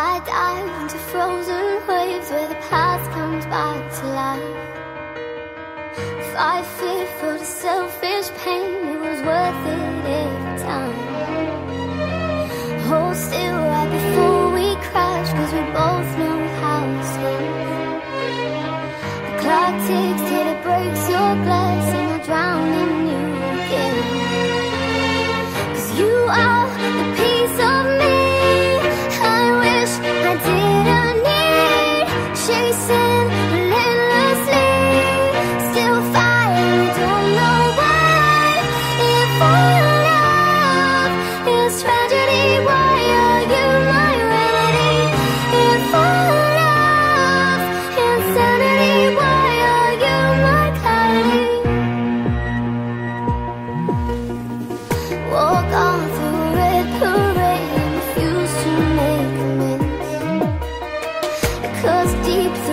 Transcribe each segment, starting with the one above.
I dive into frozen waves where the past comes back to life. Fight I for the selfish pain, it was worth it every time. Hold still right before we crash, cause we both know how it's The clock ticks till it breaks your glass. in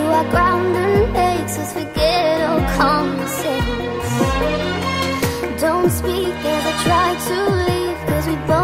our ground and makes us forget all common sense. Don't speak as I try to leave cause we both